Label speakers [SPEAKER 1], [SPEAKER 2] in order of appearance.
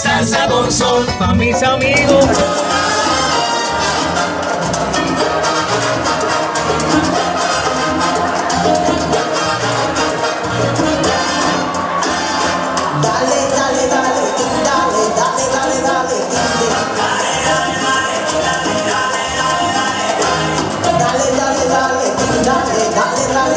[SPEAKER 1] salsa con sol para mis amigos.
[SPEAKER 2] dale, dale, dale, dale, dale, dale.